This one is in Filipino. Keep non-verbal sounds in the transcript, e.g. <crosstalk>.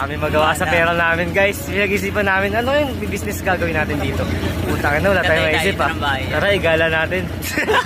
Kami magawa sa pera namin guys. Pinag-isipan namin, ano yung business gagawin natin dito? Putang ina, wala tayong maisip dito ah. Tara, igala natin. <laughs>